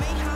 may